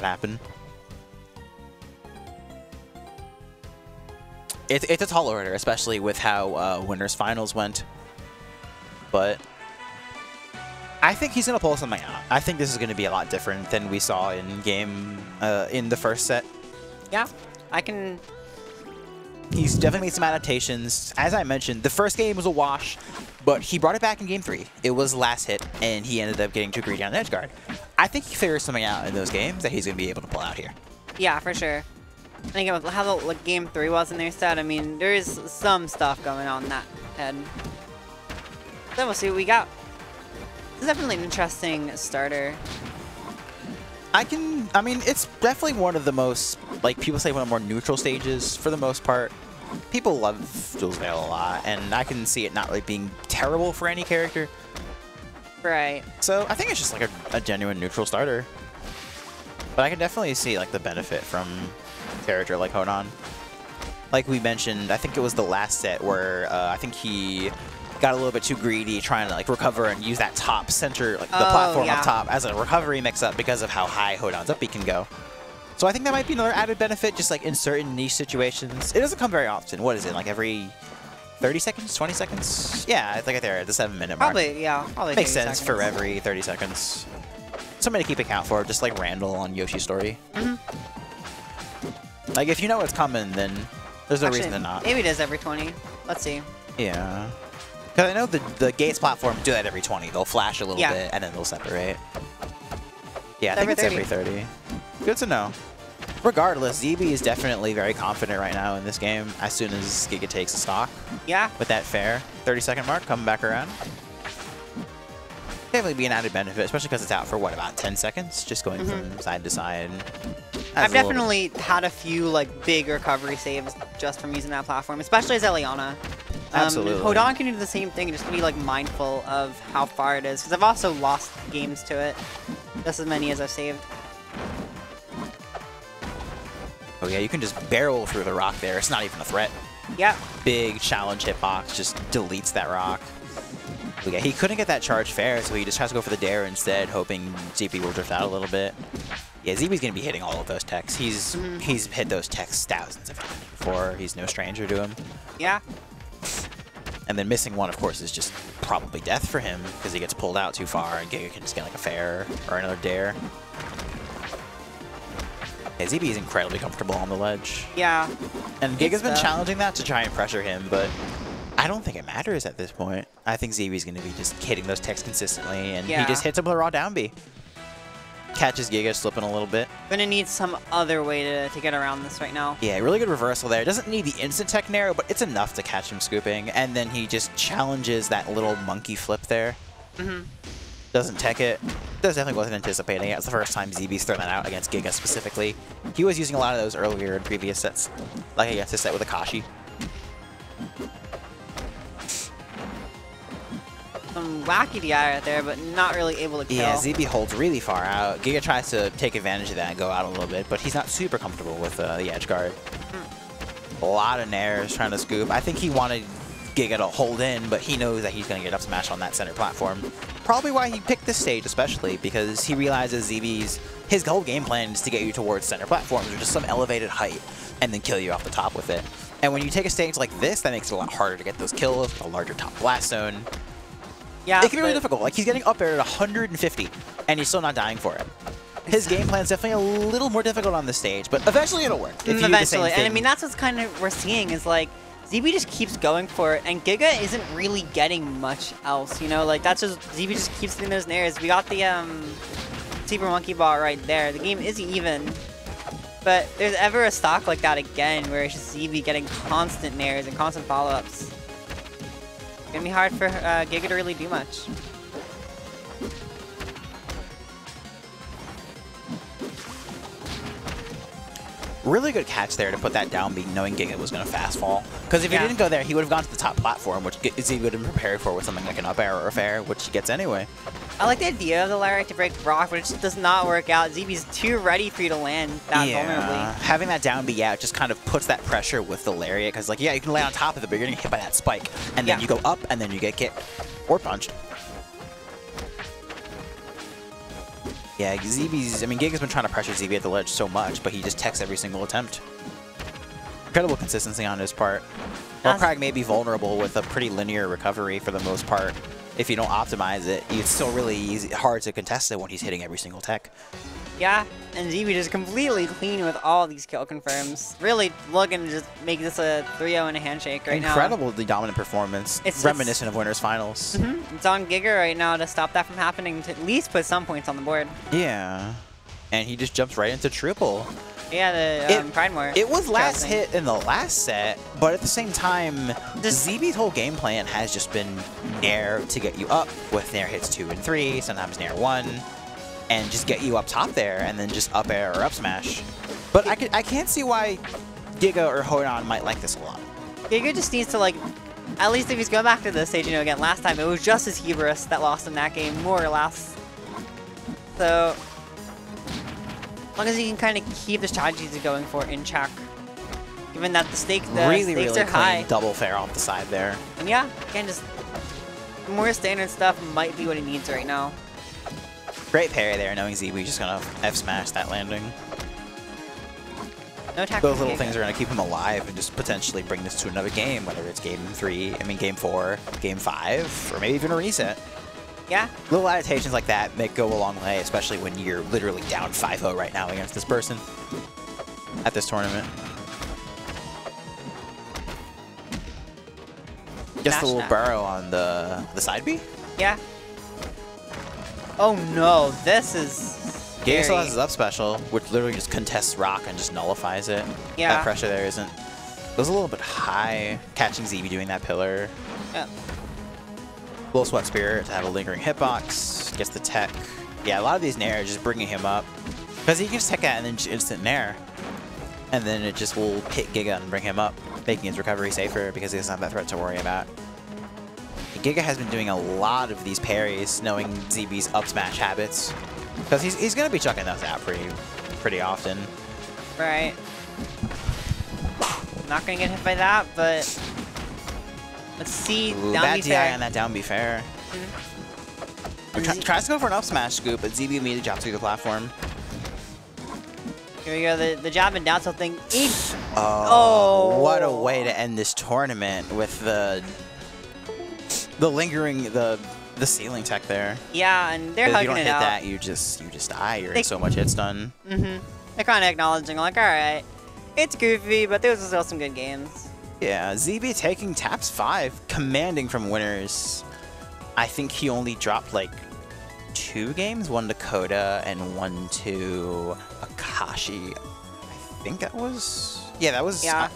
that happen. It's it's a tall order, especially with how uh, winners finals went. But I think he's gonna pull something out. I think this is gonna be a lot different than we saw in game uh, in the first set. Yeah, I can. He's definitely made some adaptations. As I mentioned, the first game was a wash, but he brought it back in game three. It was last hit, and he ended up getting too greedy on edge guard. I think he figures something out in those games that he's gonna be able to pull out here. Yeah, for sure. I think how the like, game three was in their set, I mean, there is some stuff going on in that head. Then we'll see what we got. This is definitely an interesting starter. I can, I mean, it's definitely one of the most, like, people say one of the more neutral stages for the most part. People love Julesvale a lot, and I can see it not like, being terrible for any character. Right. So I think it's just like a, a genuine neutral starter. But I can definitely see, like, the benefit from a character like Hodan. Like we mentioned, I think it was the last set where uh, I think he got a little bit too greedy trying to like recover and use that top center, like the Oh, platform yeah. up top as a recovery mix-up because of how high Hodan's up B can go. So I think that might be another added benefit, just like in certain niche situations. It doesn't come very often. What is it, like every 30 seconds, 20 seconds? Yeah, I think right there at the seven minute mark. Probably, yeah. Probably Makes 30 sense for every 30 seconds. Something to keep account for, just like Randall on Yoshi's story. Mhm. Like, if you know what's coming, then there's no Actually, reason to not. Maybe it is every 20. Let's see. Yeah. Because I know the, the Gates platform do that every 20. They'll flash a little Yeah. bit, and then they'll separate. Yeah, I It's think it's every every 30. Good to know. Regardless, ZB is definitely very confident right now in this game as soon as Giga takes a stock. Yeah. with that fair 30 second mark coming back around. Definitely be an added benefit, especially because it's out for what about 10 seconds, just going from side to side. Adds I've a little- definitely had a few like big recovery saves just from using that platform, especially as Elliana. Um, Absolutely. Hodan can do the same thing, just be like mindful of how far it is, because I've also lost games to it, just as many as I've saved. Oh yeah, you can just barrel through the rock there. It's not even a threat. Yeah. Big challenge hitbox just deletes that rock. But yeah, he couldn't get that charge fair, so he just tries to go for the dare instead, hoping ZB will drift out a little bit. Yeah, ZB's gonna be hitting all of those techs. He's Mhm. he's hit those techs thousands of times before. He's no stranger to him. Yeah. And then missing one, of course, is just probably death for him because he gets pulled out too far and Giga can just get like a fair or another dare. Yeah, ZB is incredibly comfortable on the ledge. Yeah. And Giga's been challenging that to try and pressure him, but I don't think it matters at this point. I think ZB's going to be just hitting those techs consistently, and Yeah. he just hits him with a raw down B. Catches Giga slipping a little bit. Gonna need some other way to, to get around this right now. Yeah, really good reversal there. Doesn't need the instant tech narrow, but it's enough to catch him scooping. And then he just challenges that little monkey flip there. hmm Doesn't tech it. Does definitely wasn't anticipating it. It's the first time ZB's thrown that out against Giga specifically. He was using a lot of those earlier in previous sets, like against his set with Akashi. Some wacky DI right there, but not really able to kill. Yeah, ZB holds really far out. Giga tries to take advantage of that and go out a little bit, but he's not super comfortable with uh, the edge guard. A lot of nairs trying to scoop. I think he wanted Giga to hold in, but he knows that he's going to get up smash on that center platform. Probably why he picked this stage especially, because he realizes ZB's, his whole game plan is to get you towards center platforms or just some elevated height and then kill you off the top with it. And when you take a stage like this, that makes it a lot harder to get those kills a larger top blast zone. yeah, It can be really difficult. Like he's getting up there at 150, and he's still not dying for it. His game plan's definitely a little more difficult on this stage, but eventually it'll work. Mm, the same Eventually, and I mean that's what's kind of we're seeing is like ZB just keeps going for it, and Giga isn't really getting much else. You know, like that's just ZB just keeps hitting those nairs. We got the um super monkey ball right there. The game is even, but there's ever a stock like that again where it's just ZB getting constant nairs and constant follow ups. Gonna be hard for uh, Giga to really do much. Really good catch there to put that down, being knowing Giga was going to fast fall. Because if Yeah. he didn't go there, he would have gone to the top platform, which Z would have been prepared for with something like an up air or a fair, which he gets anyway. I like the idea of the lariat to break rock, but it just does not work out. ZB's too ready for you to land that vulnerably. having that down B out just kind of puts that pressure with the lariat, because like, yeah, you can lay on top of it, but you're going to get hit by that spike. And then Yeah. you go up, and then you get kicked. Or punched. Yeah, ZB's, I mean, Giga's been trying to pressure ZB at the ledge so much, but he just techs every single attempt. Incredible consistency on his part. That's- Warcrag may be vulnerable with a pretty linear recovery for the most part. If you don't optimize it, it's still really easy, hard to contest it when he's hitting every single tech. Yeah, and ZB just completely clean with all these kill confirms. Really looking to just make this a 3-0 and a handshake right now. Incredibly dominant performance, It's- reminiscent of Winners Finals. Mhm. It's on Giga right now to stop that from happening, to at least put some points on the board. Yeah. And he just jumps right into triple. Yeah, the It- um, Pridemoor. It was last hit in the last set, but at the same time, Just- ZB's whole game plan has just been Nair to get you up with Nair hits 2 and 3, sometimes Nair 1, and just get you up top there, and then just up air or up smash. But I, can, I can't see why Giga or Hodan might like this a lot. Giga just needs to like, at least if he's going back to the stage, you know, again, last time it was just his hubris that lost in that game, more or less. So, as long as he can kind of keep the strategies he's going for in check, given that the stake, the really, stakes really are high. double fair off the side there. And yeah, again, just more standard stuff might be what he needs right now. Great parry there, knowing ZB just gonna F smash that landing. No attack. Those little things are going to keep him alive and just potentially bring this to another game, whether it's game three, I mean game four, game five, or maybe even a reset. Yeah, Little adaptations like that make go a long way, especially when you're literally down 5-0 right now against this person at this tournament. Just a little burrow on the the side B. yeah. Oh no, this is Giga still has his up special, which literally just contests rock and just nullifies it. Yeah. That pressure there isn't. It was a little bit high, catching ZB doing that pillar. Yeah. Little Sweat Spirit to have a lingering hitbox, gets the tech. Yeah, a lot of these Nair are just bringing him up. Because he can just tech that and then just instant Nair. And then it just will hit Giga and bring him up, making his recovery safer because he doesn't have that threat to worry about. Giga has been doing a lot of these parries, knowing ZB's up smash habits. Because he's, he's going to be chucking those out pretty, pretty often. Right. Not gonna get hit by that, but let's see. Ooh, down bad DI fair. on that down be fair. Mm-hmm. And Try, Z- tries to go for an up smash scoop, but ZB immediately drops through the platform. Here we go, the, the jab and down tilt thing. Oh, Oh. what a way to end this tournament with the the lingering the the ceiling tech there. Yeah, and they're 'Cause if you hugging don't it hit out. that, you just you just die. You're They- in so much hit stun. Mm-hmm. They're kind of acknowledging, like, all right, it's goofy, but those are still some good games. Yeah, ZB taking taps five, commanding from winners. I think he only dropped like two games, one to Coda and one to Akashi. I think that was yeah, that was Yeah.